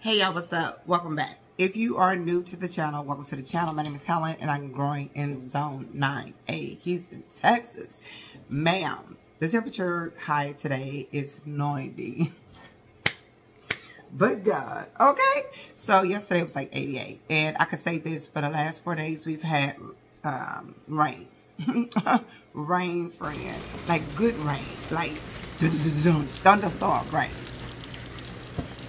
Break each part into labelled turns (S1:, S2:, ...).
S1: Hey y'all, what's up? Welcome back. If you are new to the channel, welcome to the channel. My name is Helen and I'm growing in Zone 9A, Houston, Texas. Ma'am, the temperature high today is 90. But God, okay? So yesterday was like 88. And I could say this, for the last four days we've had um, rain. rain, friend. Like good rain. Like thunderstorm rain.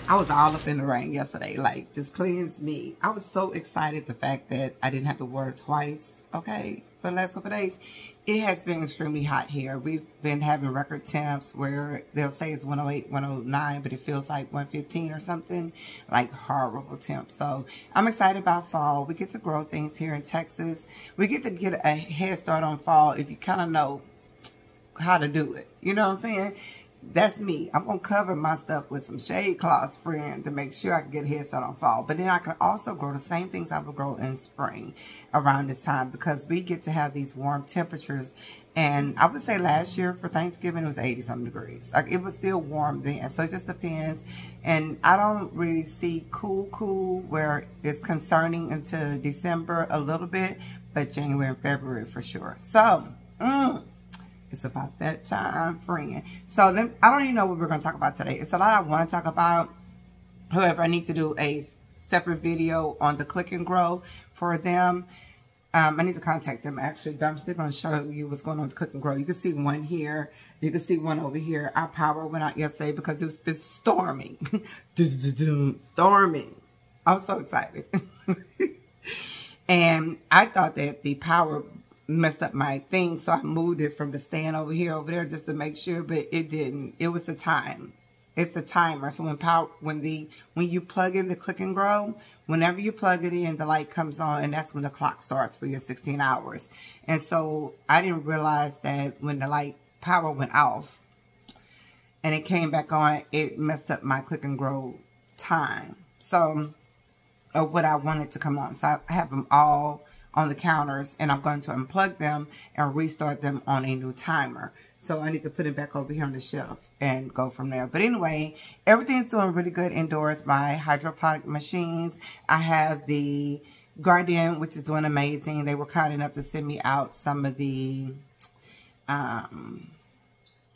S1: I was all up in the rain yesterday, like just cleanse me. I was so excited the fact that I didn't have to wear twice, okay, for the last couple days. It has been extremely hot here. We've been having record temps where they'll say it's 108, 109, but it feels like 115 or something, like horrible temps. So I'm excited about fall. We get to grow things here in Texas. We get to get a head start on fall if you kind of know how to do it. You know what I'm saying? That's me. I'm going to cover my stuff with some shade cloths, friend, to make sure I can get so head don't fall. But then I can also grow the same things I would grow in spring around this time because we get to have these warm temperatures. And I would say last year for Thanksgiving, it was 80 some degrees. Like it was still warm then. So it just depends. And I don't really see cool, cool where it's concerning until December a little bit, but January and February for sure. So, mm, it's about that time, friend. So then, I don't even know what we're going to talk about today. It's a lot I want to talk about. However, I need to do a separate video on the click and grow for them. Um, I need to contact them actually, I'm still going to show you what's going on with Click and Grow. You can see one here. You can see one over here. Our power went out yesterday because it's been storming. storming. I'm so excited. and I thought that the power messed up my thing. So I moved it from the stand over here over there just to make sure, but it didn't. It was the time. It's the timer. So when power, when the, when you plug in the click and grow, whenever you plug it in, the light comes on and that's when the clock starts for your 16 hours. And so I didn't realize that when the light power went off and it came back on, it messed up my click and grow time. So, or what I wanted to come on. So I have them all on the counters and I'm going to unplug them and restart them on a new timer. So I need to put it back over here on the shelf and go from there. But anyway, everything's doing really good indoors. My hydroponic machines. I have the Gardyn, which is doing amazing. They were kind enough to send me out some of the, um,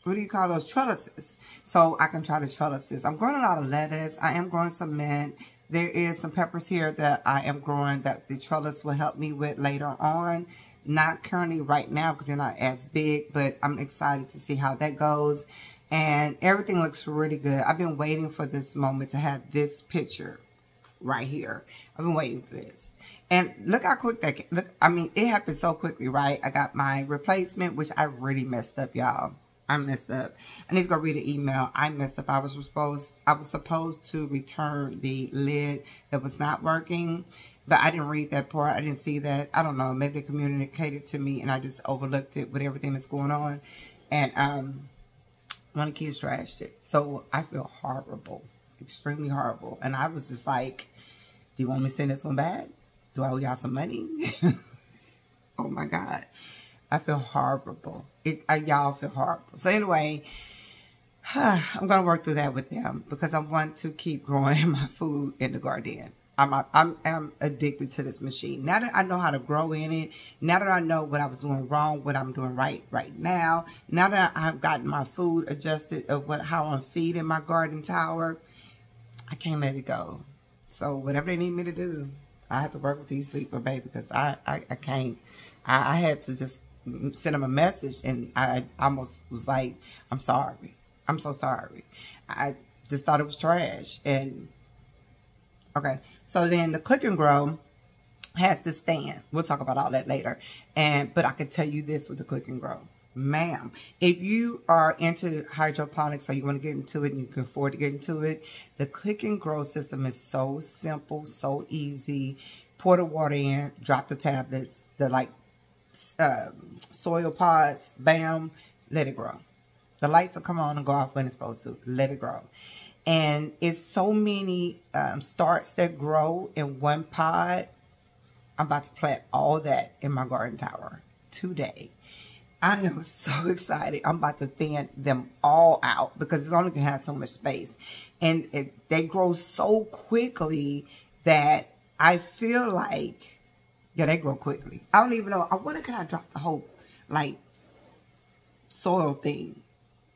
S1: what do you call those trellises? So I can try the trellises. I'm growing a lot of lettuce. I am growing some mint. There is some peppers here that I am growing that the trellis will help me with later on. Not currently right now because they're not as big, but I'm excited to see how that goes. And everything looks really good. I've been waiting for this moment to have this picture right here. I've been waiting for this. And look how quick that, look, I mean, it happened so quickly, right? I got my replacement, which I really messed up, y'all. I messed up. I need to go read an email. I messed up. I was supposed I was supposed to return the lid that was not working, but I didn't read that part. I didn't see that. I don't know. Maybe they communicated to me and I just overlooked it with everything that's going on. And um, one of the kids trashed it. So I feel horrible, extremely horrible. And I was just like, do you want me to send this one back? Do I owe y'all some money? oh my God. I feel horrible. It, y'all feel horrible. So anyway, I'm to work through that with them because I want to keep growing my food in the garden. I'm, I'm, I'm addicted to this machine. Now that I know how to grow in it, now that I know what I was doing wrong, what I'm doing right right now, now that I've gotten my food adjusted of what how I'm feeding my garden tower, I can't let it go. So whatever they need me to do, I have to work with these people, baby, because I, I, I can't. I, I had to just sent him a message and I almost was like, I'm sorry. I'm so sorry. I just thought it was trash. And okay. So then the click and grow has to stand. We'll talk about all that later. And but I can tell you this with the click and grow. Ma'am, if you are into hydroponics or you want to get into it and you can afford to get into it, the click and grow system is so simple, so easy. Pour the water in, drop the tablets, the like uh, soil pods, bam, let it grow. The lights will come on and go off when it's supposed to. Let it grow. And it's so many um, starts that grow in one pod. I'm about to plant all that in my garden tower today. I am so excited. I'm about to thin them all out because it's only going to have so much space. And it, they grow so quickly that I feel like, yeah, they grow quickly. I don't even know. I wonder can I drop the whole, like, soil thing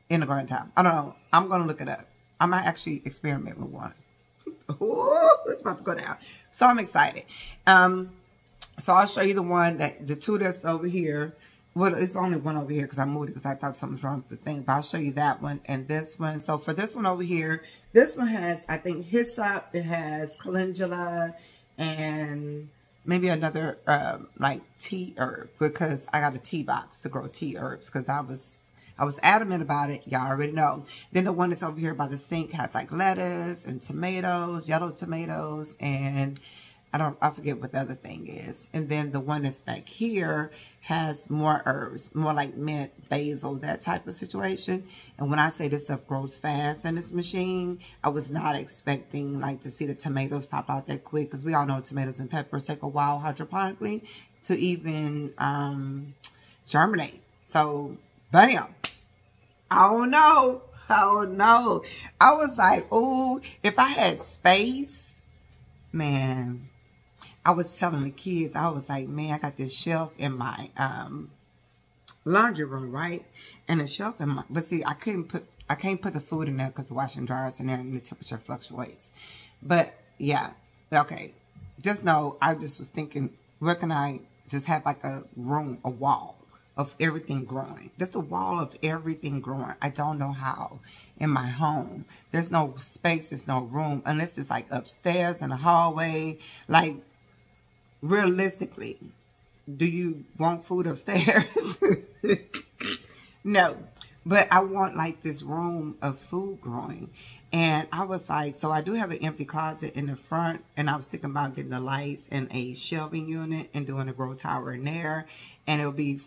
S1: in the garden time. I don't know. I'm to look it up. I might actually experiment with one. Ooh, it's about to go down. So I'm excited. Um, so I'll show you the one that, the two that's over here. Well, it's only one over here because I moved it because I thought something was wrong with the thing. But I'll show you that one and this one. So for this one over here, this one has, I think, hyssop. It has calendula and maybe another, um, like, tea herb. Because I got a tea box to grow tea herbs because I was I was adamant about it. Y'all already know. Then the one that's over here by the sink has like lettuce and tomatoes, yellow tomatoes, and I don't, I forget what the other thing is. And then the one that's back here has more herbs, more like mint, basil, that type of situation. And when I say this stuff grows fast in this machine, I was not expecting like to see the tomatoes pop out that quick because we all know tomatoes and peppers take a while hydroponically to even um, germinate. So, bam. I don't know. I don't know. I was like, oh, if I had space, man, I was telling the kids, I was like, man, I got this shelf in my um, laundry room, right? And a shelf in my, but see, I couldn't put, I can't put the food in there because the washing dryer's in there and the temperature fluctuates. But yeah, okay. Just know, I just was thinking, where can I just have like a room, a wall of everything growing. Just a wall of everything growing. I don't know how in my home. There's no space, there's no room, unless it's like upstairs in the hallway. Like, realistically, do you want food upstairs? no. But I want like this room of food growing. And I was like, so I do have an empty closet in the front. And I was thinking about getting the lights and a shelving unit and doing a grow tower in there. And it'll be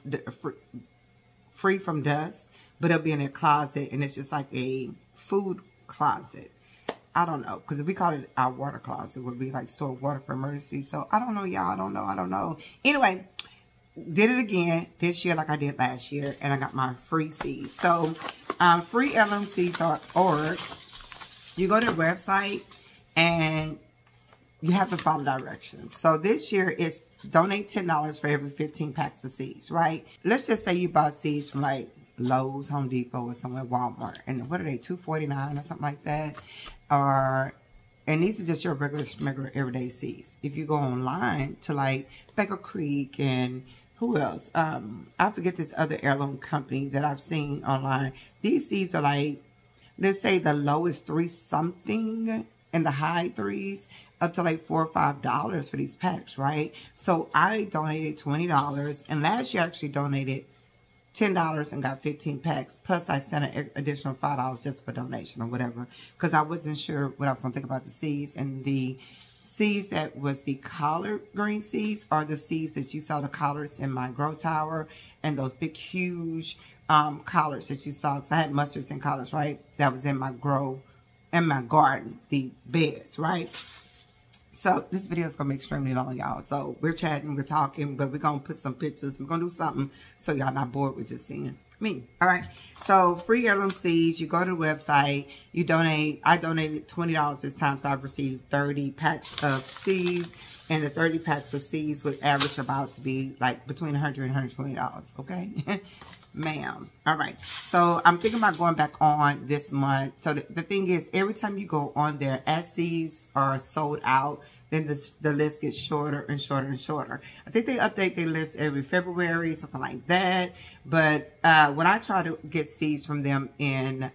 S1: free from dust. But it'll be in a closet. And it's just like a food closet. I don't know. Because if we call it our water closet, it would be like store water for emergency. So I don't know, y'all. I don't know. I don't know. Anyway, did it again this year like I did last year, and I got my free seeds. So, um, freeheirloomseeds.org, you go to the website, and you have to follow directions. So this year, it's donate $10 for every 15 packs of seeds, right? Let's just say you bought seeds from like Lowe's, Home Depot, or somewhere, Walmart. And what are they, two forty nine or something like that? Or and these are just your regular, regular everyday seeds. If you go online to like Baker Creek and who else? Um, I forget this other heirloom company that I've seen online. These seeds are like, let's say the lowest three something and the high threes up to like four or five dollars for these packs, right? So I donated twenty dollars, and last year I actually donated ten dollars and got fifteen packs. Plus I sent an additional five dollars just for donation or whatever, because I wasn't sure what I was gonna think about the seeds. And the seeds that was the collard green seeds are the seeds that you saw the collards in my grow tower and those big huge um, collards that you saw. Because I had mustards and collards right? That was in my grow in my garden the beds right so this video is gonna be extremely long y'all so we're chatting we're talking but we're gonna put some pictures we're gonna do something so y'all not bored with just seeing me. All right. So free heirloom seeds. You go to the website. You donate. I donated $20 this time. So I've received 30 packs of seeds. And the 30 packs of seeds would average about to be like between 100 and $120. Okay. Ma'am. All right. So I'm thinking about going back on this month. So the, the thing is, every time you go on there, as are sold out, then the, the list gets shorter and shorter and shorter. I think they update their list every February, something like that. But uh, when I try to get seeds from them in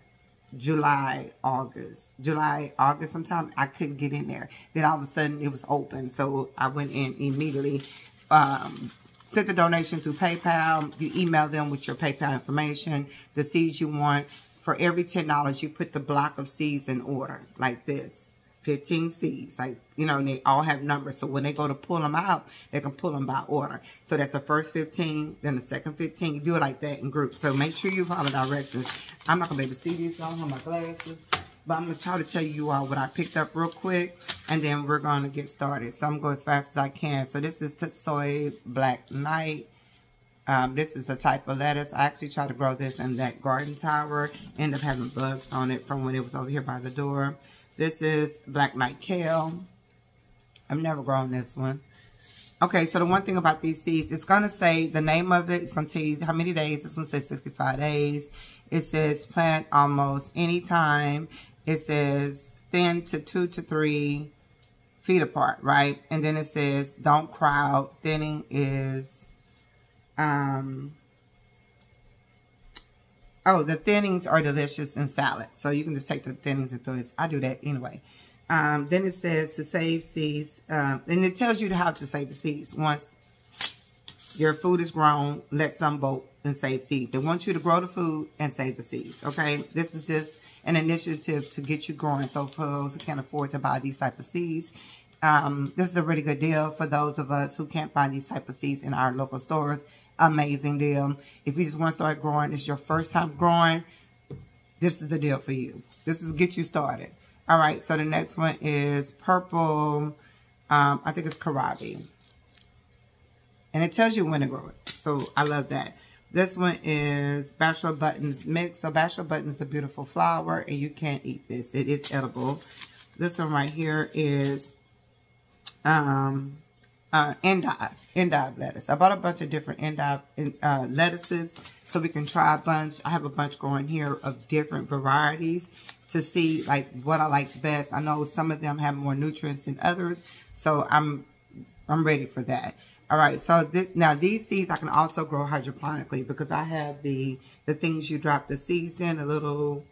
S1: July, August, July, August sometime, I couldn't get in there. Then all of a sudden it was open. So I went in immediately, um, sent the donation through PayPal. You email them with your PayPal information, the seeds you want. For every $10, you put the block of seeds in order like this. 15 seeds. Like, you know, they all have numbers. So when they go to pull them out, they can pull them by order. So that's the first 15, then the second 15. You do it like that in groups. So make sure you follow directions. I'm not going to be able to see these. I don't have my glasses. But I'm going to try to tell you all what I picked up real quick. And then we're going to get started. So I'm going to go as fast as I can. So this is Soy Black Knight. Um, this is the type of lettuce. I actually tried to grow this in that garden tower. End up having bugs on it from when it was over here by the door. This is black knight kale. I've never grown this one. Okay, so the one thing about these seeds, it's going to say the name of it. It's going to tell you how many days. This one says 65 days. It says plant almost anytime. It says thin to two to three feet apart, right? And then it says don't crowd. Thinning is, um, oh, the thinnings are delicious in salad. So you can just take the thinnings and throw it. I do that anyway. Um, then it says to save seeds. Um, and it tells you how to save the seeds. Once your food is grown, let some bolt and save seeds. They want you to grow the food and save the seeds, okay? This is just an initiative to get you growing. So for those who can't afford to buy these type of seeds, um, this is a really good deal for those of us who can't find these type of seeds in our local stores. Amazing deal. If you just want to start growing, it's your first time growing, this is the deal for you. This is get you started. All right, so the next one is purple, um, I think it's Kohlrabi. And it tells you when to grow it. So I love that. This one is Bachelor Buttons Mix. So Bachelor Buttons is a beautiful flower, and you can't eat this. It is edible. This one right here is um, uh, endive, endive lettuce. I bought a bunch of different endive uh, lettuces so we can try a bunch. I have a bunch growing here of different varieties to see like what I like best. I know some of them have more nutrients than others, so I'm I'm ready for that. All right, so this now these seeds I can also grow hydroponically because I have the the things you drop the seeds in, a little,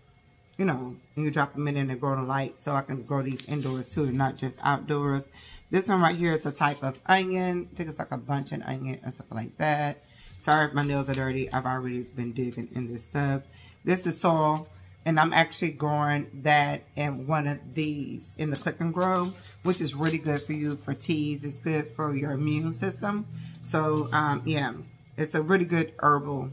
S1: you know, you drop them in and they grow in light, so I can grow these indoors too, not just outdoors. This one right here is a type of onion. I think it's like a bunch of onion and stuff like that. Sorry if my nails are dirty. I've already been digging in this stuff. This is sorrel and I'm actually growing that in one of these in the click and grow, which is really good for you for teas. It's good for your immune system. So, um, yeah, it's a really good herbal.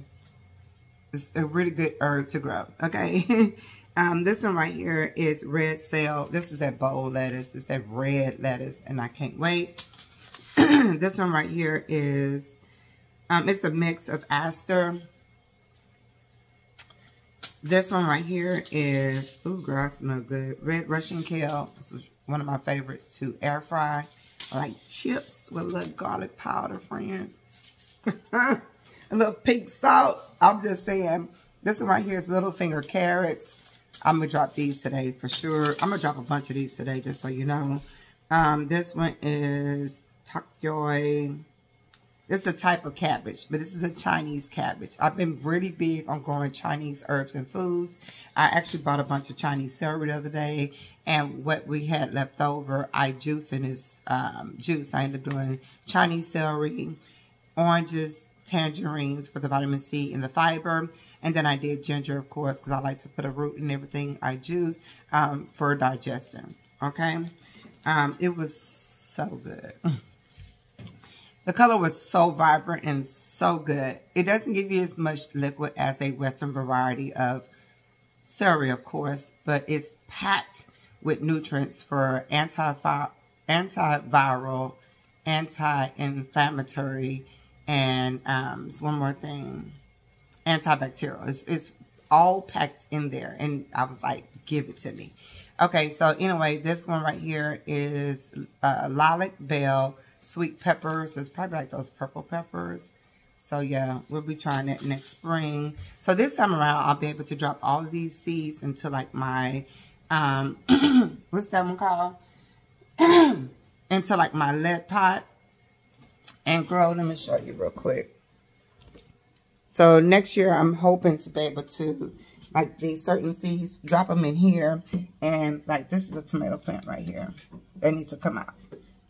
S1: It's a really good herb to grow, okay? um, this one right here is red cell. This is that bowl lettuce. It's that red lettuce, and I can't wait. this one right here is, um, it's a mix of aster, this one right here is, ooh, girl, smell good. Red Russian kale. This is one of my favorites to air fry. I like chips with a little garlic powder, friend. a little pink salt. I'm just saying. This one right here is little finger carrots. I'm going to drop these today for sure. I'm going to drop a bunch of these today, just so you know. Um, this one is Tok Yoy it's a type of cabbage, but this is a Chinese cabbage. I've been really big on growing Chinese herbs and foods. I actually bought a bunch of Chinese celery the other day, and what we had left over, I juice in this um, juice. I ended up doing Chinese celery, oranges, tangerines for the vitamin C and the fiber. And then I did ginger, of course, because I like to put a root in everything I juice um, for digestion. Okay? Um, it was so good. The color was so vibrant and so good. It doesn't give you as much liquid as a Western variety of celery, of course, but it's packed with nutrients for antiviral, antiviral anti-inflammatory, and um, one more thing, antibacterial. It's, it's all packed in there. And I was like, give it to me. Okay, so anyway, this one right here is uh, Lilac Bell sweet peppers. It's probably like those purple peppers. So yeah, we'll be trying it next spring. So this time around, I'll be able to drop all of these seeds into like my, um, what's that one called? into like my LetPot and grow. Let me show you real quick. So next year, I'm hoping to be able to, like these certain seeds, drop them in here. And like this is a tomato plant right here. They need to come out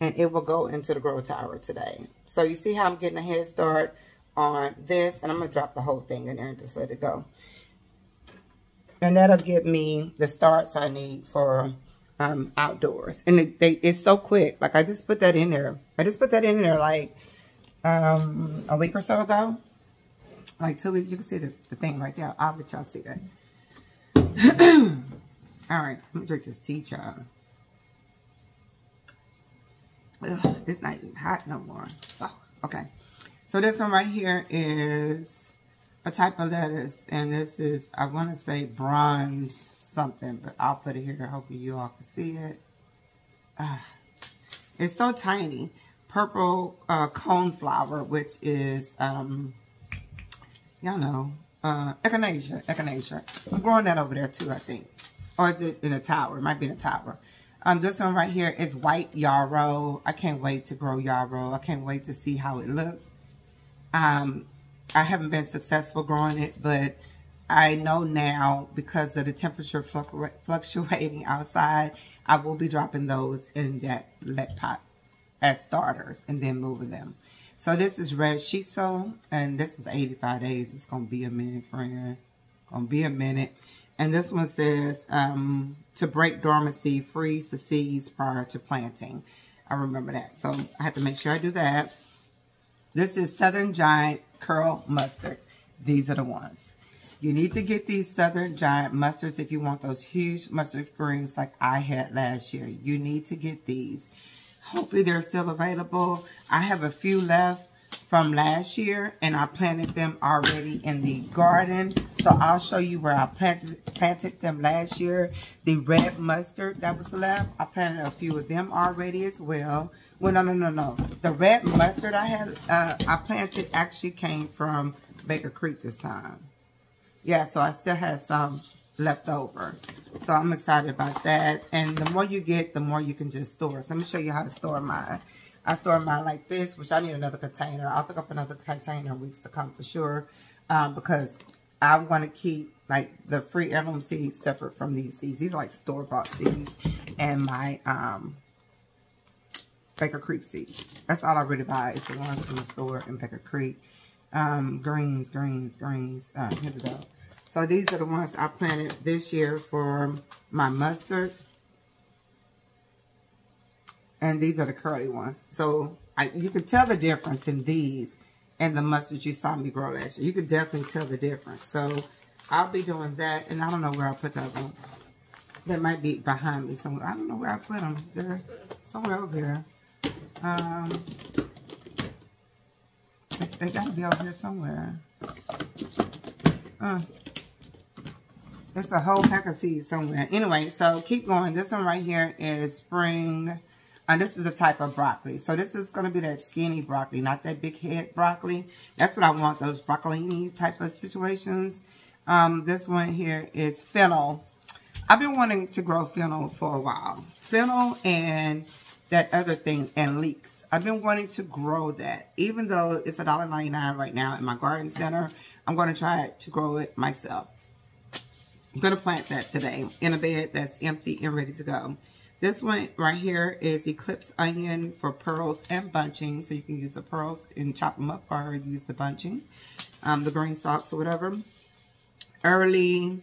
S1: and it will go into the grow tower today. So you see how I'm getting a head start on this, and I'm going to drop the whole thing in there and just let it go. And that'll give me the starts I need for um, outdoors. And it, they, it's so quick. Like, I just put that in there. I just put that in there, like, um, a week or so ago. Like, two weeks. You can see the, the thing right there. I'll let y'all see that. All right. Let me drink this tea, child. Ugh, it's not even hot no more. Oh, okay. So this one right here is a type of lettuce. And this is, I want to say bronze something. But I'll put it here. Hopefully you all can see it. It's so tiny. Purple uh, cone flower, which is, um, y'all know, uh, echinacea. Echinacea. I'm growing that over there too, I think. Or is it in a tower? It might be in a tower. Um, this one right here is white yarrow. I can't wait to grow yarrow. I can't wait to see how it looks. Um, I haven't been successful growing it, but I know now because of the temperature fluctuating outside, I will be dropping those in that LetPot as starters and then moving them. So this is red shiso, and this is 85 days. It's going to be a minute, friend. Going to be a minute. And this one says, um, to break dormancy, freeze the seeds prior to planting. I remember that. So I have to make sure I do that. This is Southern Giant Curl Mustard. These are the ones. You need to get these Southern Giant mustards if you want those huge mustard greens like I had last year. You need to get these. Hopefully they're still available. I have a few left from last year and I planted them already in the garden. So I'll show you where I planted, planted them last year. The red mustard that was left, I planted a few of them already as well. Well, no, no, no, no. The red mustard I had, uh, I planted actually came from Baker Creek this time yeah, so I still have some left over. So I'm excited about that. And the more you get, the more you can just store. So let me show you how to store mine. I store mine like this, which I need another container. I'll pick up another container in weeks to come for sure. Um, because I want to keep like the free heirloom seeds separate from these seeds. These are like store-bought seeds. And my um, Baker Creek seeds. That's all I really buy is the ones from the store in Baker Creek um, greens, greens, greens. Uh, here we go. So these are the ones I planted this year for my mustard. And these are the curly ones. So I, you can tell the difference in these and the mustard you saw me grow last year. You can definitely tell the difference. So I'll be doing that. And I don't know where I put that ones. They might be behind me somewhere. I don't know where I put them. They're somewhere over here. Um, they gotta be over here somewhere. Uh, it's a whole pack of seeds somewhere. Anyway, so keep going. This one right here is spring. And this is a type of broccoli. So this is going to be that skinny broccoli, not that big head broccoli. That's what I want, those broccolini type of situations. Um, this one here is fennel. I've been wanting to grow fennel for a while. Fennel and that other thing and leeks. I've been wanting to grow that. Even though it's $1.99 right now in my garden center, I'm going to try to grow it myself. I'm going to plant that today in a bed that's empty and ready to go. This one right here is Eclipse Onion for pearls and bunching. So you can use the pearls and chop them up or use the bunching, um, the green stalks or whatever. Early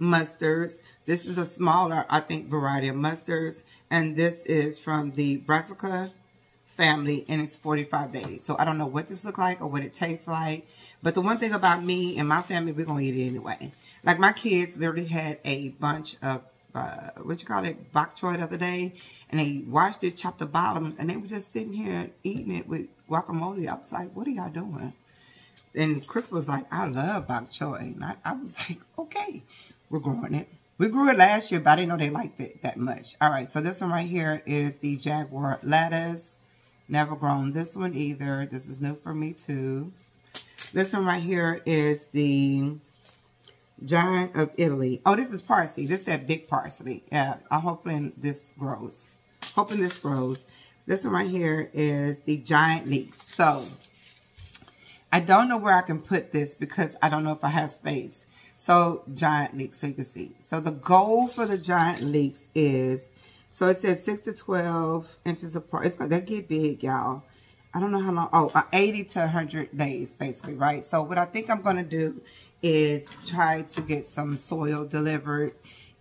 S1: mustards. This is a smaller, I think, variety of mustards. And this is from the Brassica family and it's 45 days. So I don't know what this looks like or what it tastes like. But the one thing about me and my family, we're going to eat it anyway. Like my kids literally had a bunch of, uh, what you call it, bok choy the other day. And they washed it, chopped the bottoms, and they were just sitting here eating it with guacamole. I was like, what are y'all doing? And Chris was like, I love bok choy. And I, I was like, okay, we're growing it. We grew it last year, but I didn't know they liked it that much. All right, so this one right here is the Jaguar Lettuce. Never grown this one either. This is new for me too. This one right here is the Giant of Italy. Oh, this is parsley. This is that big parsley. I'm hoping this grows. Hoping this grows. This one right here is the Giant Leeks. So, I don't know where I can put this because I don't know if I have space. So giant leeks, so you can see. So the goal for the giant leeks is, so it says 6 to 12 inches apart. It's going to get big, y'all. I don't know how long, oh, uh, 80 to 100 days, basically, right? So what I think I'm going to do is try to get some soil delivered.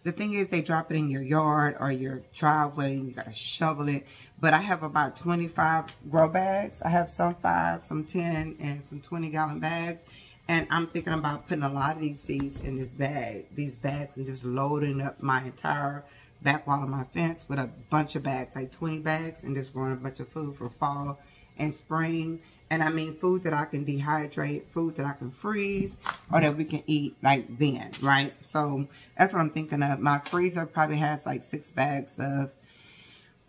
S1: The thing is, they drop it in your yard or your driveway, you got to shovel it. But I have about 25 grow bags. I have some 5, some 10, and some 20-gallon bags. And I'm thinking about putting a lot of these seeds in this bag, these bags, and just loading up my entire back wall of my fence with a bunch of bags, like 20 bags, and just growing a bunch of food for fall in spring. And I mean food that I can dehydrate, food that I can freeze, or that we can eat like then, right? So that's what I'm thinking of. My freezer probably has like six bags of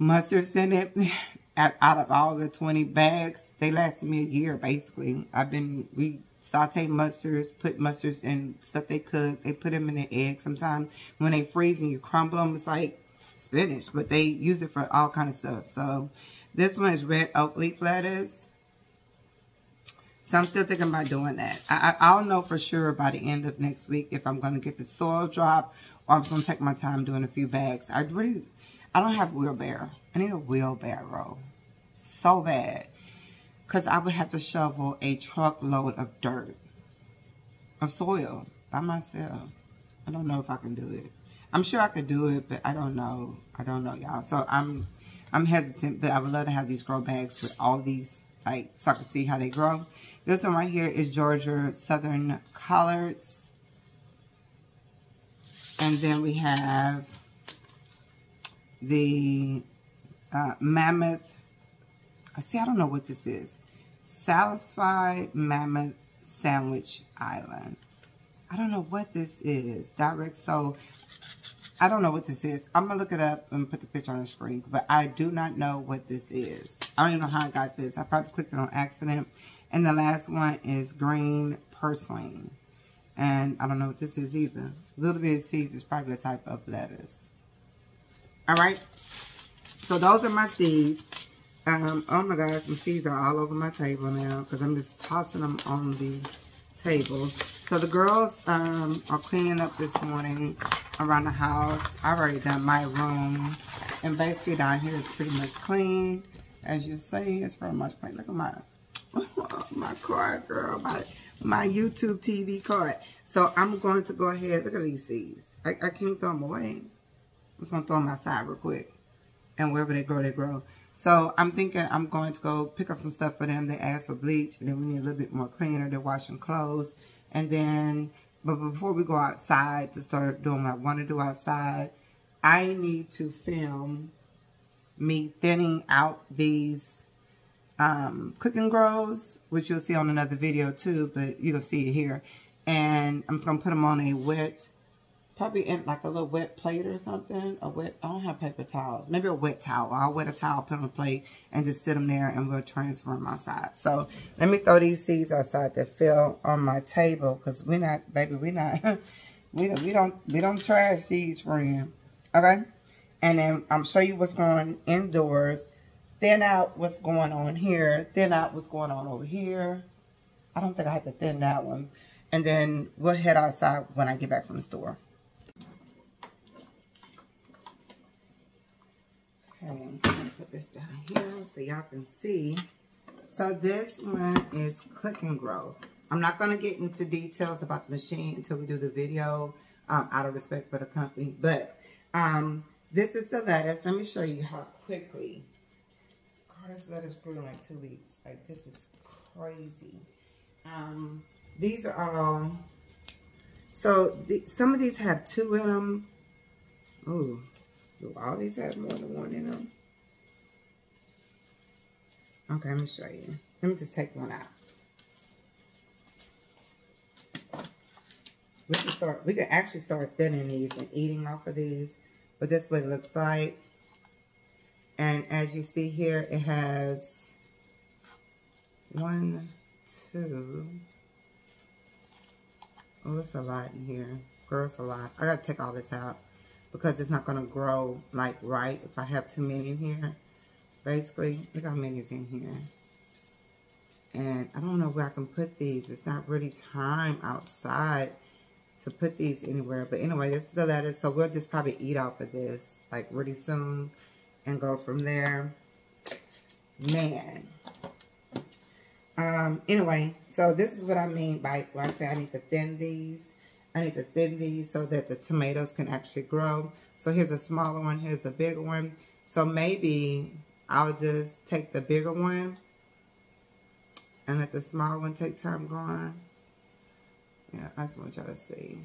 S1: mustards in it. Out of all the 20 bags, they lasted me a year basically. I've been, we saute mustards, put mustards in stuff they cook. They put them in the egg. Sometimes when they freeze and you crumble them, it's like spinach, but they use it for all kind of stuff. So this one is red oak leaf lettuce. So I'm still thinking about doing that. I, I'll know for sure by the end of next week if I'm going to get the soil drop or I'm going to take my time doing a few bags. I really, I don't have a wheelbarrow. I need a wheelbarrow. So bad. Because I would have to shovel a truckload of dirt, of soil, by myself. I don't know if I can do it. I'm sure I could do it, but I don't know. I don't know, y'all. So I'm I'm hesitant, but I would love to have these grow bags with all these, like, so I can see how they grow. This one right here is Georgia Southern Collards. And then we have the uh, Mammoth. I see, I don't know what this is. Salsify Mammoth Sandwich Island. I don't know what this is. Direct so I don't know what this is. I'm going to look it up and put the picture on the screen. But I do not know what this is. I don't even know how I got this. I probably clicked it on accident. And the last one is green purslane. And I don't know what this is either. A little bit of seeds is probably a type of lettuce. Alright. So those are my seeds. Um, oh my God, some seeds are all over my table now. Because I'm just tossing them on the table. So the girls um, are cleaning up this morning around the house. I've already done my room. And basically down here is pretty much clean. As you see, it's pretty much clean. Look at my my card, girl. My, my YouTube TV card. So I'm going to go ahead. Look at these seeds. I, I can't throw them away. I'm just going to throw them outside real quick. And wherever they grow, they grow. So I'm thinking I'm going to go pick up some stuff for them. They asked for bleach. And then we need a little bit more cleaner. They're washing clothes. And then, but before we go outside to start doing what I want to do outside, I need to film me thinning out these um, click and grows, which you'll see on another video too, but you'll see it here. And I'm just going to put them on a wet, probably in like a little wet plate or something. A wet, I don't have paper towels. Maybe a wet towel. I'll wet a towel, put on a plate, and just sit them there and we'll transfer them outside. So let me throw these seeds outside that fell on my table because we're not, baby, we're not, we, we don't, we don't trash seeds, friend. Okay? And then I'm show you what's going indoors thin out what's going on here, thin out what's going on over here. I don't think I have to thin that one. And then we'll head outside when I get back from the store. I'm going to put this down here so y'all can see. So this one is Click and Grow. I'm not going to get into details about the machine until we do the video um, out of respect for the company. But um, this is the lettuce. Let me show you how quickly God, this lettuce grew in like two weeks. Like, this is crazy. Um, these are all, so the, some of these have two in them. Ooh, do all these have more than one in them? Okay, let me show you. Let me just take one out. We can start, we can actually start thinning these and eating off of these. But this what it looks like. And as you see here, it has one, two. Oh, it's a lot in here. Girl, it's a lot. I gotta take all this out because it's not gonna grow like right if I have too many in here. Basically, look how many is in here. And I don't know where I can put these. It's not really time outside to put these anywhere. But anyway, this is the lettuce. So we'll just probably eat off of this like really soon and go from there. Man. Um, anyway, so this is what I mean by when I say I need to thin these. I need to thin these so that the tomatoes can actually grow. So here's a smaller one, here's a bigger one. So maybe I'll just take the bigger one and let the small one take time growing. Yeah, I just want y'all to see.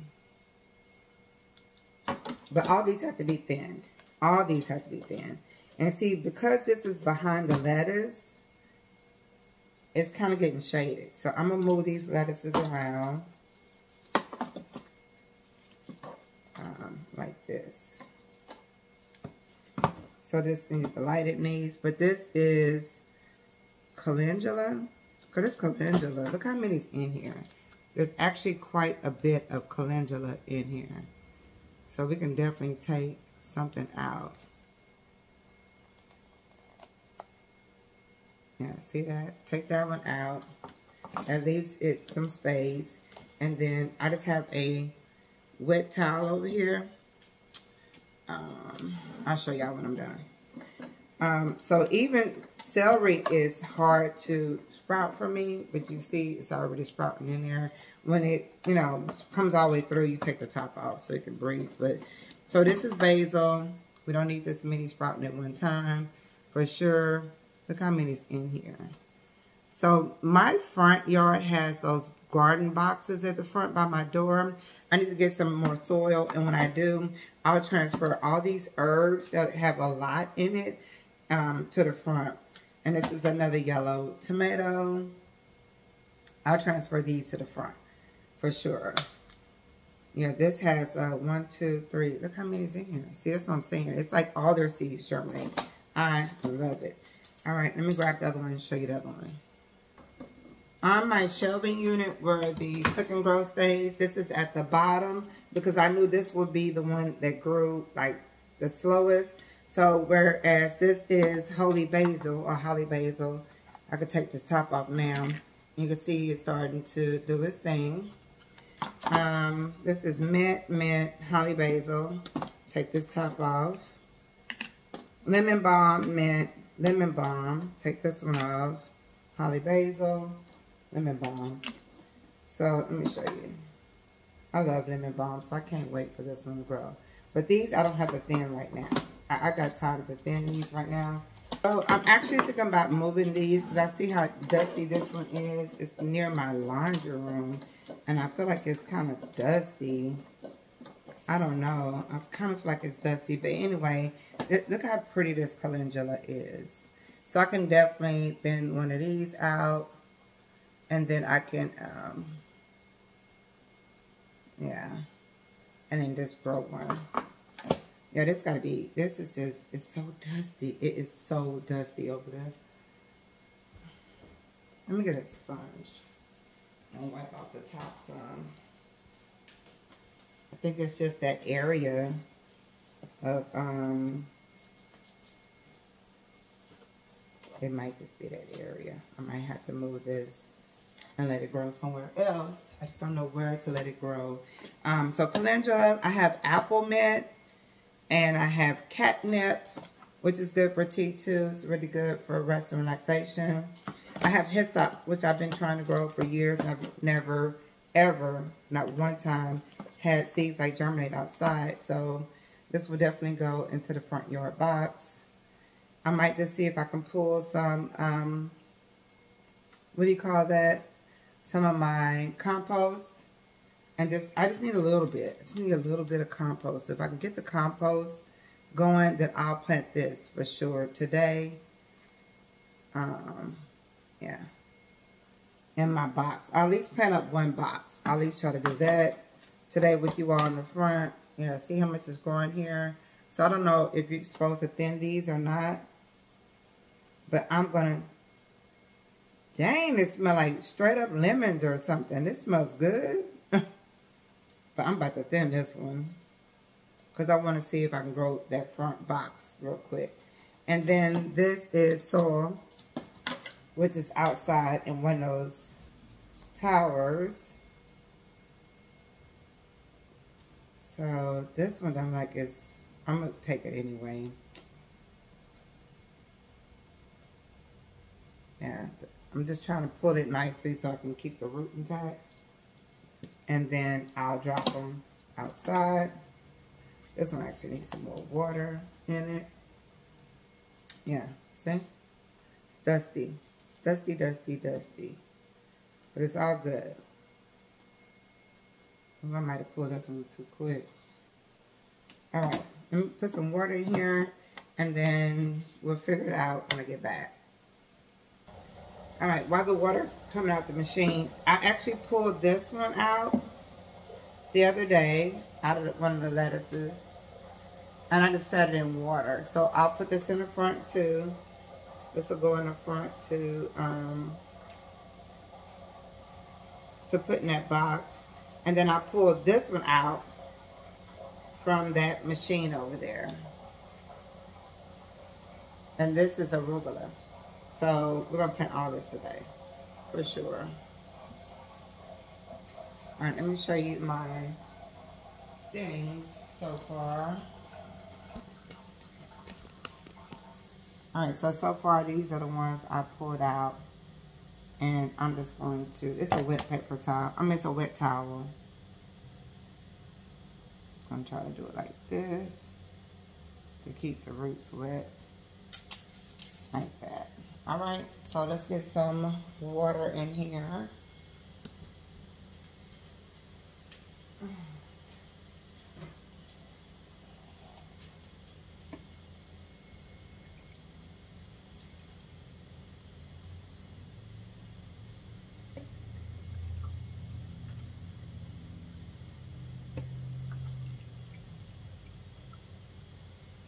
S1: But all these have to be thinned. All these have to be thinned. And see, because this is behind the lettuce, it's kind of getting shaded. So I'm going to move these lettuces around. Um, like this. So this is the lighted knees. But this is calendula. Because it's calendula. Look how many's in here. There's actually quite a bit of calendula in here. So we can definitely take something out. Yeah, see that? Take that one out. That leaves it some space. And then I just have a wet towel over here. Um, I'll show y'all when I'm done. Um, so even celery is hard to sprout for me, but you see it's already sprouting in there. When it, you know, comes all the way through, you take the top off so it can breathe. But so this is basil. We don't need this many sprouting at one time for sure. Look how many's in here. So my front yard has those garden boxes at the front by my door. I need to get some more soil. And when I do, I'll transfer all these herbs that have a lot in it um, to the front. And this is another yellow tomato. I'll transfer these to the front for sure. Yeah, this has uh, one, two, three. Look how many is in here. See, that's what I'm saying. It's like all their seeds germinate. I love it. All right, let me grab the other one and show you the other one. On my shelving unit where the Click and Grow stays, this is at the bottom because I knew this would be the one that grew like the slowest. So whereas this is holy basil or holly basil, I could take this top off now. You can see it's starting to do its thing. Um, this is mint, mint, holly basil. Take this top off. Lemon balm, mint, lemon balm. Take this one off. Holly basil, lemon balm. So let me show you. I love lemon balm, so I can't wait for this one to grow. But these, I don't have to thin right now. I, I got time to thin these right now. So I'm actually thinking about moving these because I see how dusty this one is. It's near my laundry room. And I feel like it's kind of dusty. I don't know. I kind of feel like it's dusty. But anyway, look how pretty this calendula is. So I can definitely thin one of these out. And then I can, um, yeah. And then just grow one. Yeah, this gotta be, this is just, it's so dusty. It is so dusty over there. Let me get a sponge and wipe off the top some. I think it's just that area of, um, it might just be that area. I might have to move this and let it grow somewhere else. I just don't know where to let it grow. Um, so calendula, I have apple mint and I have catnip, which is good for T2. It's really good for rest and relaxation. I have hyssop, which I've been trying to grow for years. I've never, ever, not one time, had seeds like germinate outside. So this will definitely go into the front yard box. I might just see if I can pull some, um, what do you call that? Some of my compost. And just, I just need a little bit. I just need a little bit of compost. So if I can get the compost going, then I'll plant this for sure today. Um, yeah. In my box. I'll at least plant up one box. I'll at least try to do that today with you all in the front. Yeah, see how much is growing here. So I don't know if you're supposed to thin these or not. But I'm going to... Dang, it smells like straight up lemons or something. It smells good. but I'm about to thin this one. Because I want to see if I can grow that front box real quick. And then this is soil which is outside in one of those towers. So this one I'm like is I'm gonna take it anyway. Yeah, I'm just trying to pull it nicely so I can keep the root intact. And then I'll drop them outside. This one actually needs some more water in it. Yeah, see? It's dusty. It's Dusty, dusty, dusty. But it's all good. I might have pulled this one too quick. All right, let me put some water in here, and then we'll figure it out when I get back. All right, while the water's coming out the machine, I actually pulled this one out the other day out of one of the lettuces. And I just set it in water. So I'll put this in the front too. This will go in the front to, um, to put in that box. And then I pull this one out from that machine over there. And this is arugula. So we're going to plant all this today, for sure. All right, let me show you my things so far. All right, so, so far these are the ones I pulled out. And I'm just going to, it's a wet paper towel. I mean, it's a wet towel. I'm trying to do it like this to keep the roots wet. Like that. All right, so let's get some water in here.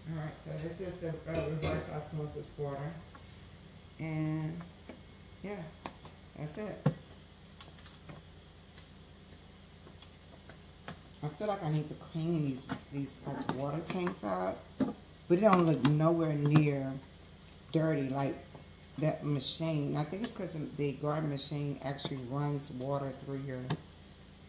S1: Alright, so this is the uh, reverse osmosis water. And yeah, that's it. I feel like I need to clean these these like water tanks out, but it don't look nowhere near dirty like that machine. I think it's because the, the garden machine actually runs water through your,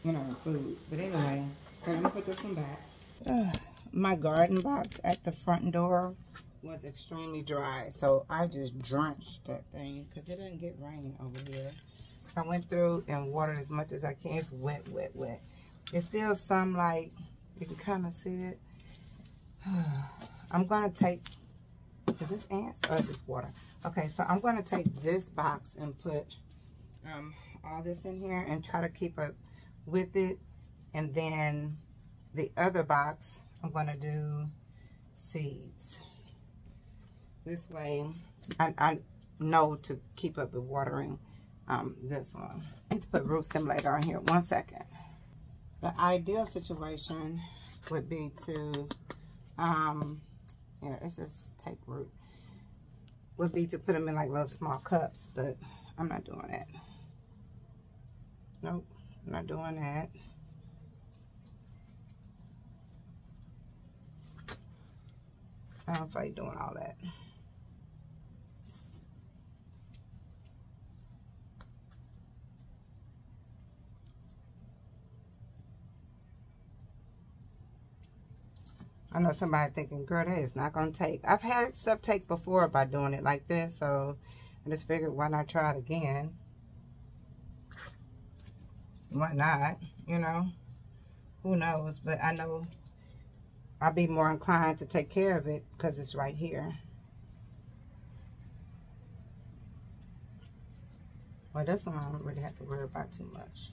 S1: you know, foods. But anyway, okay, let me put this one back. Uh, my garden box at the front door was extremely dry. So I just drenched that thing because it didn't get rain over here. So I went through and watered as much as I can. It's wet, wet, wet. It's still some like, you can kind of see it. I'm going to take, is this ants or is this water? Okay, so I'm going to take this box and put um, all this in here and try to keep up with it. And then the other box, I'm going to do seeds. This way, I, I know to keep up with watering um, this one. I need to put root stimulator on here. One second. The ideal situation would be to, um, yeah, it's just take root. Would be to put them in like little small cups, but I'm not doing that. Nope, I'm not doing that. I don't feel like doing all that. I know somebody thinking, girl, that is not going to take. I've had stuff take before by doing it like this, so I just figured why not try it again. Why not, you know? Who knows? But I know I'll be more inclined to take care of it because it's right here. Well, that's one I don't really have to worry about too much.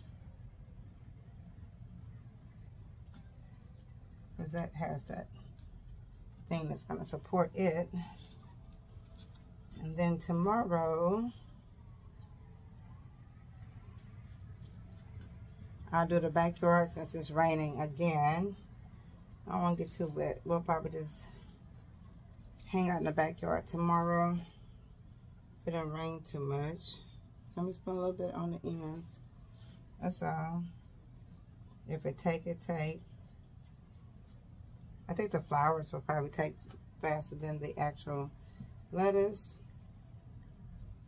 S1: Because that has that thing that's going to support it. And then tomorrow, I'll do the backyard since it's raining again. I don't want to get too wet. We'll probably just hang out in the backyard tomorrow. If it don't rain too much. So I'm just put a little bit on the ends. That's all. If it take, it take. I think the flowers will probably take faster than the actual lettuce.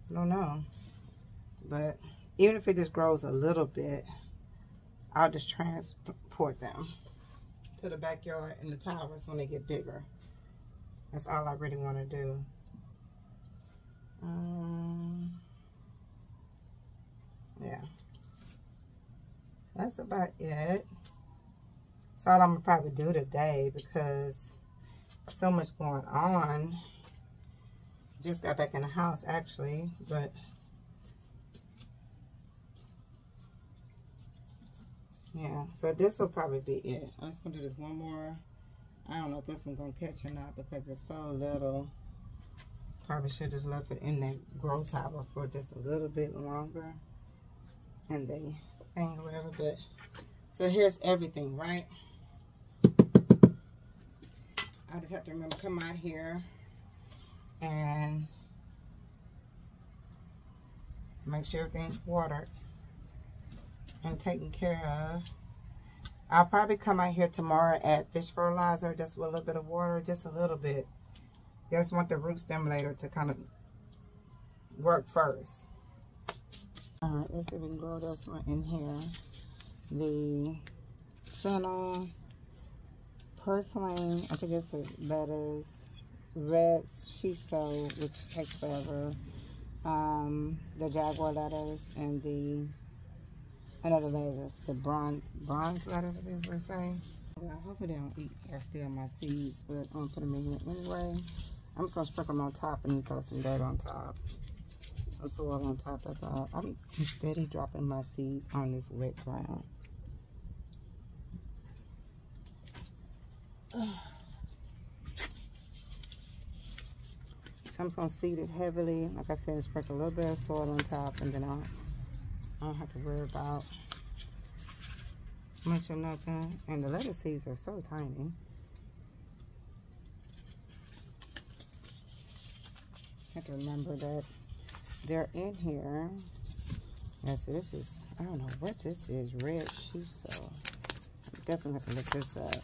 S1: I don't know. But even if it just grows a little bit, I'll just transport them to the backyard and the towers when they get bigger. That's all I really want to do. Um, yeah. that's about it. That's all I'm gonna probably do today because so much going on. Just got back in the house actually, but yeah, so this will probably be it. I'm just gonna do this one more. I don't know if this one's gonna catch or not because it's so little. probably should just left it in that grow tower for just a little bit longer. And they thing or whatever, but so here's everything, right? I just have to remember come out here and make sure everything's watered and taken care of. I'll probably come out here tomorrow at fish fertilizer just with a little bit of water, just a little bit. Just want the root stimulator to kind of work first. All right, let's see if we can grow this one in here. The fennel, purslane, I think it's the lettuce, red shiso, which takes forever, um, the jaguar lettuce, and the another lettuce, the bronze bronze lettuce, I think it's saying. Well, hopefully they don't eat or steal my seeds, but I'm gonna put them in here anyway. I'm just gonna sprinkle them on top and throw some dirt on top. Some soil on top, that's all. I'm steady dropping my seeds on this wet ground. So I'm just gonna seed it heavily. Like I said, sprinkle a little bit of soil on top and then I'll, I don't have to worry about much or nothing. And the lettuce seeds are so tiny. I have to remember that they're in here. Yeah, so this is, I don't know what this is, red shiso. I'm definitely have to look this up.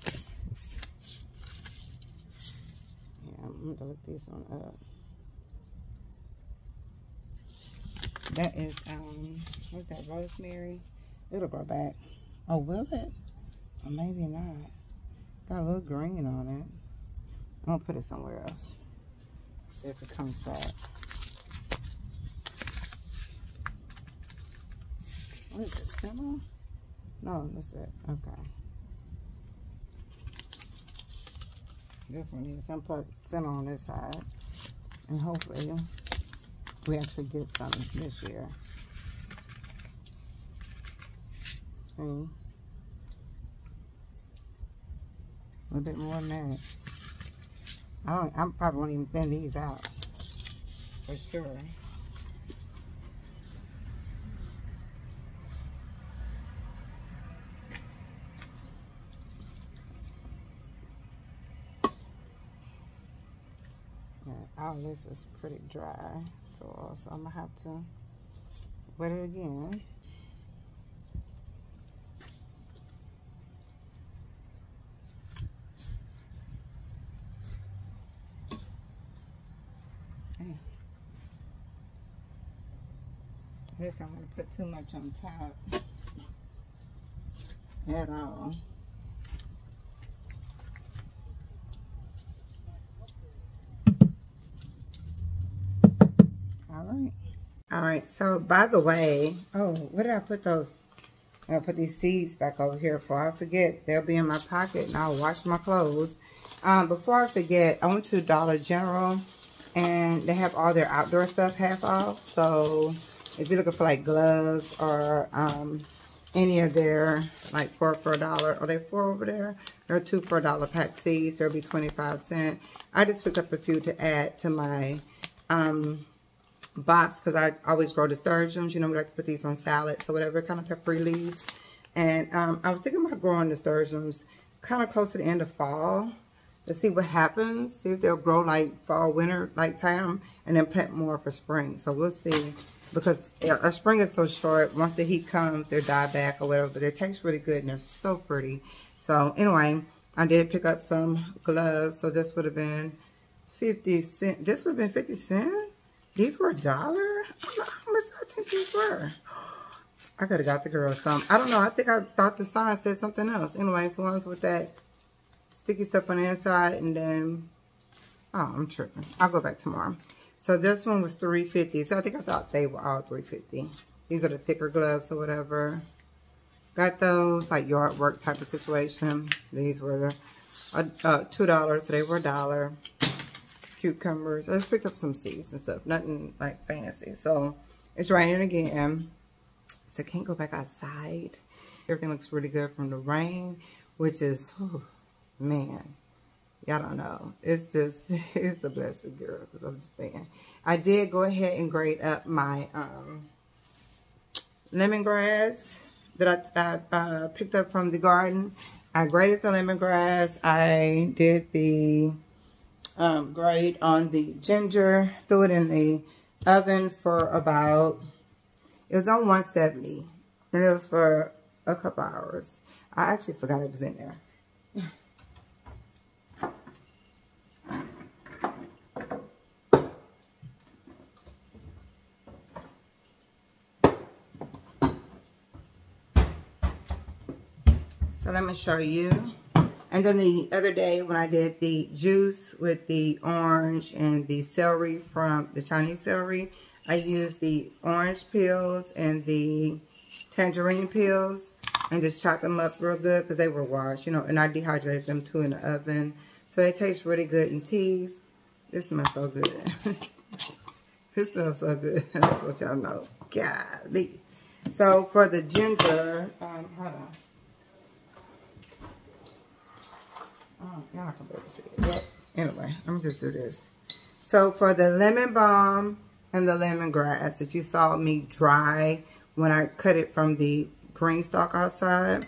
S1: Yeah, I'm to look this one up. That is, um, what's that, rosemary? It'll grow back. Oh, will it? Or maybe not. Got a little green on it. I'm to put it somewhere else. See if it comes back. What is this, fennel? No, that's it. Okay. This one is. I'm put fennel on this side. And hopefully we actually get some this year. See? A little bit more than that. I don't, I probably won't even thin these out. For sure. All this is pretty dry so, so I'm gonna have to wet it again This I'm to put too much on top at. All right. All right. So, by the way, oh, where did I put those? To put these seeds back over here before I forget. They'll be in my pocket and I'll wash my clothes. Um, before I forget, I went to Dollar General and they have all their outdoor stuff half off. So, if you're looking for like gloves or um, any of their like four for a dollar, are they four over there? There are two for a dollar pack seeds. There'll be 25 cent. I just picked up a few to add to my um, box because I always grow nasturtiums. You know, we like to put these on salads or whatever kind of peppery leaves. And um, I was thinking about growing the nasturtiums kind of close to the end of fall to see what happens. See if they'll grow like fall, winter, like time, and then plant more for spring. So we'll see because our spring is so short. Once the heat comes, they die back or whatever. But they taste really good and they're so pretty. So anyway, I did pick up some gloves. So this would have been 50 cent. This would have been 50 cent? These were a dollar? how much I think these were. I could have got the girl some. I don't know. I think I thought the sign said something else. Anyways, the ones with that sticky stuff on the inside and then, oh, I'm tripping. I'll go back tomorrow. So this one was 350 So I think I thought they were all 350 These are the thicker gloves or whatever. Got those, like yard work type of situation. These were uh, uh, $2, so they were a dollar. Cucumbers. I just picked up some seeds and stuff. Nothing like fancy. So it's raining again. So I can't go back outside. Everything looks really good from the rain, which is, oh, man, Y'all don't know. It's just, it's a blessing, girl. Because I'm just saying. I did go ahead and grate up my um, lemongrass that I, I uh, picked up from the garden. I grated the lemongrass. I did the um, grate on the ginger. Threw it in the oven for about, it was on 170. And it was for a couple hours. I actually forgot it was in there. So let me show you. And then the other day when I did the juice with the orange and the celery from the Chinese celery, I used the orange peels and the tangerine peels and just chopped them up real good because they were washed, you know, and I dehydrated them too in the oven. So they taste really good in teas. This smells so good. this smells so good. That's what y'all know. Golly. So for the ginger, um, hold on. Oh, y'all see it. Anyway, let me just do this. So for the lemon balm and the lemongrass that you saw me dry when I cut it from the green stalk outside,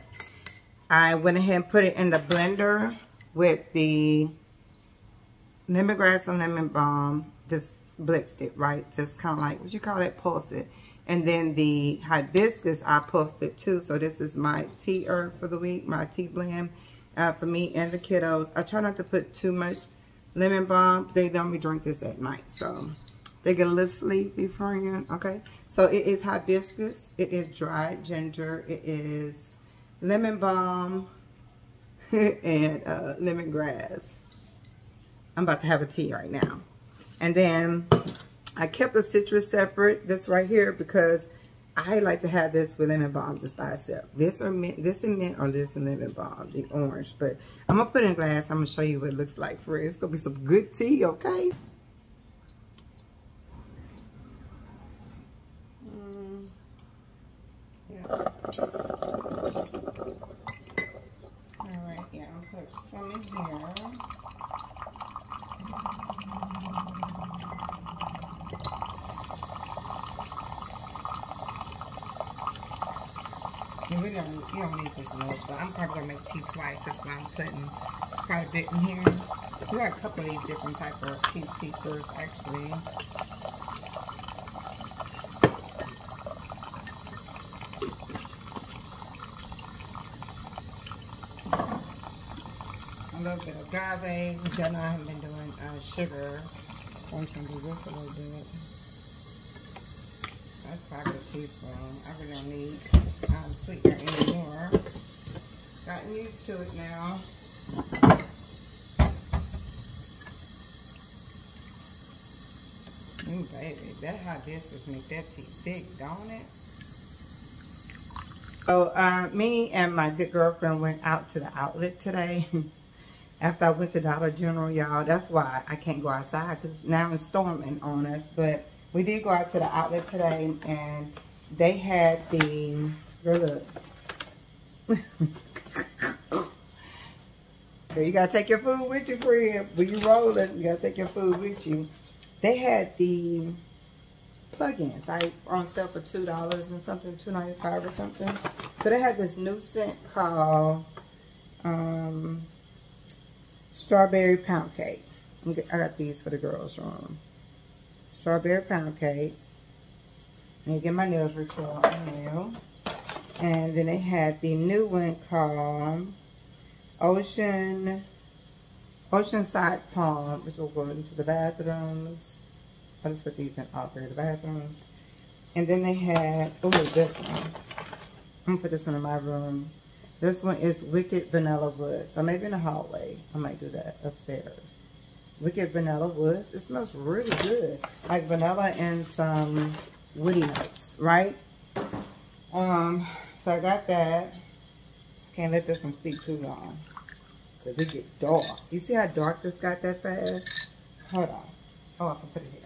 S1: I went ahead and put it in the blender with the lemongrass and lemon balm. Just blitzed it, right? Just kind of like, what you call it? Pulse it. And then the hibiscus, I pulsed it too. So this is my tea herb for the week, my tea blend uh, for me and the kiddos. I try not to put too much lemon balm. They normally drink this at night, so they get a little sleepy friend, okay? So it is hibiscus. It is dried ginger. It is lemon balm and uh, lemongrass. I'm about to have a tea right now. And then I kept the citrus separate, this right here, because I like to have this with lemon balm just by itself. This or mint, this and mint or this and lemon balm, the orange. But I'm gonna put in glass. I'm gonna show you what it looks like for it. It's gonna be some good tea, okay? Mm, yeah. All right, yeah, put some in here. Don't, you don't need this much, but I'm probably to make tea twice. That's why I'm putting quite a bit in here. We got a couple of these different type of tea steepers, actually. A little bit of agave, because y'all know I haven't been doing uh, sugar. So I'm to do this a little bit. That's probably a teaspoon. I really don't need um, sweetener anymore. Gotten used to it now. Ooh, baby, that hibiscus make that tea thick, don't it? So, uh, me and my good girlfriend went out to the outlet today. After I went to Dollar General, y'all, that's why I can't go outside because now it's storming on us. But we did go out to the outlet today and they had the, girl look. you gotta take your food with you, friend. When you rolling, you gotta take your food with you. They had the plug-ins, like on sale for two dollars and something, two ninety five or something. So they had this new scent called um, strawberry pound cake. I got these for the girls from strawberry pound cake. Me get my nails refilled nail. And then they had the new one called Ocean Oceanside Palm, which will go into the bathrooms. I'll just put these in all three of the bathrooms. And then they had, oh, this one. I'm going to put this one in my room. This one is Wicked Vanilla Wood. So maybe in the hallway, I might do that upstairs. Wicked Vanilla Woods. It smells really good. Like vanilla and some woody notes, right? Um, so I got that. Can't let this one steep too long. Because it get dark. You see how dark this got that fast? Hold on. Oh, I can put it here.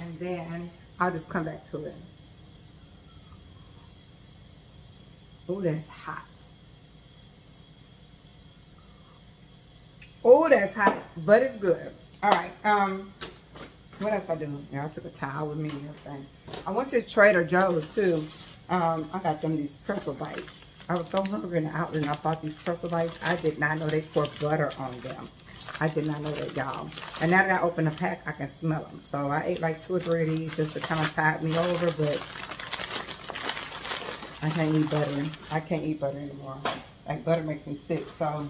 S1: And then I'll just come back to it. Oh, that's hot. Oh, that's hot, but it's good. All right. Um, what else I do? Yeah, I took a towel with me and everything. I went to Trader Joe's too. Um, I got them these pretzel bites. I was so hungry in the outlet and I bought these pretzel bites. I did not know they pour butter on them. I did not know that, y'all. And now that I open the pack, I can smell them. So I ate like two or three of these just to kind of tide me over, but I can't eat butter. I can't eat butter anymore. Like butter makes me sick, so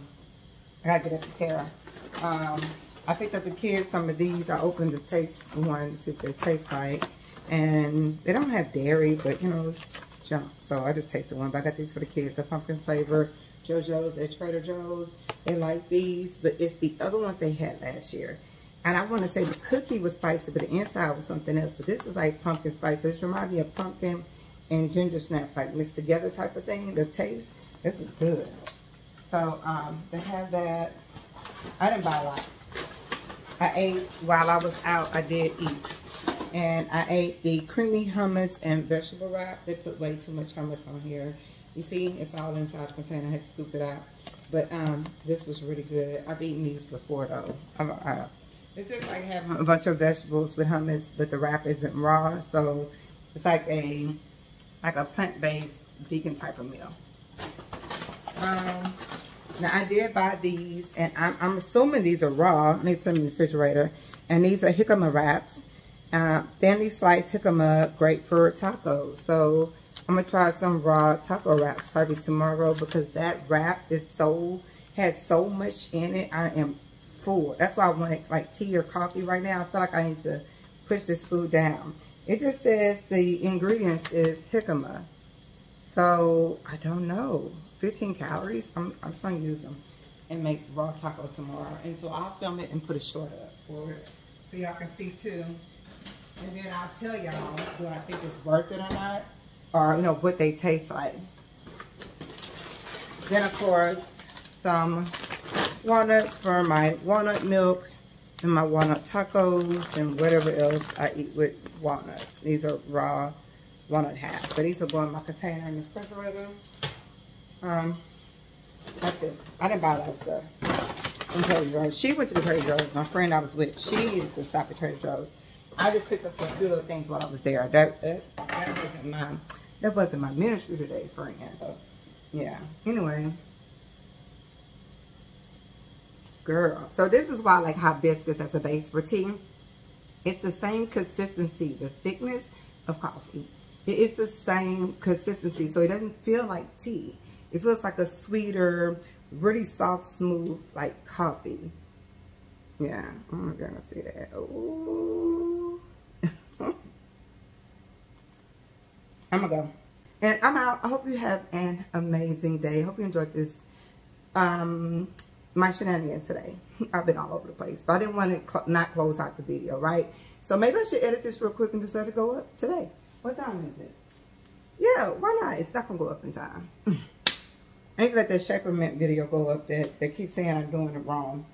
S1: I gotta get up to Tara. Um, I picked up the kids some of these. I opened the taste one to see if they taste like. And they don't have dairy, but you know, it's junk. So I just tasted one. But I got these for the kids. The pumpkin flavor. Joe-Joe's at Trader Joe's. They like these, but it's the other ones they had last year. And I want to say the cookie was spicy, but the inside was something else. But this is like pumpkin spice. So this reminds me of pumpkin and ginger snaps, like mixed together type of thing. The taste, this was good. So um, they have that. I didn't buy a lot. I ate while I was out. I did eat. And I ate the creamy hummus and vegetable wrap. They put way too much hummus on here. You see, it's all inside the container. I had to scoop it out. But um, this was really good. I've eaten these before, though. Uh, it's just like having a bunch of vegetables with hummus, but the wrap isn't raw. So it's like a like a plant-based vegan type of meal. Um, now, I did buy these, and I'm, I'm assuming these are raw. Let me put them in the refrigerator. And these are jicama wraps. Uh, thinly sliced jicama, great for tacos. So, I'm to try some raw taco wraps probably tomorrow because that wrap is so, has so much in it. I am full. That's why I wanted like tea or coffee right now. I feel like I need to push this food down. It just says the ingredients is jicama. So, I don't know. 15 calories. I'm, I'm just going to use them and make raw tacos tomorrow. And so I'll film it and put a short up for it so y'all can see too. And then I'll tell y'all do I think it's worth it or not. Or, you know, what they taste like. Then, of course, some walnuts for my walnut milk and my walnut tacos and whatever else I eat with walnuts. These are raw walnut half. But these will go in my container in the refrigerator. Um, that's it. I didn't buy that stuff from Trader Joe's. She went to the Trader Joe's. My friend I was with, she needed to stop at Trader Joe's. I just picked up a few little things while I was there. That, that, that wasn't my that wasn't my ministry today, friend. So, yeah. Anyway. Girl. So this is why I like hibiscus as a base for tea. It's the same consistency, the thickness of coffee. It is the same consistency, so it doesn't feel like tea. It feels like a sweeter, really soft, smooth, like coffee. Yeah, I'm gonna see that. Ooh. I'm gonna go. And I'm out. I hope you have an amazing day. Hope you enjoyed this, um, my shenanigans today. I've been all over the place, but I didn't want to cl not close out the video, right? So maybe I should edit this real quick and just let it go up today. What time is it? Yeah, why not? It's not gonna go up in time. I need to let that Shapermint video go up that they keep saying I'm doing it wrong.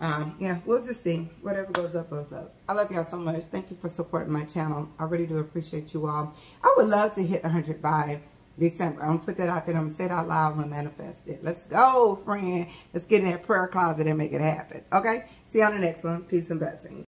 S1: Um, yeah, we'll just see. Whatever goes up, goes up. I love y'all so much. Thank you for supporting my channel. I really do appreciate you all. I would love to hit 100 by December. I'm going to put that out there. I'm going to say it out loud I'm going to manifest it. Let's go, friend. Let's get in that prayer closet and make it happen. Okay? See you on the next one. Peace and blessings.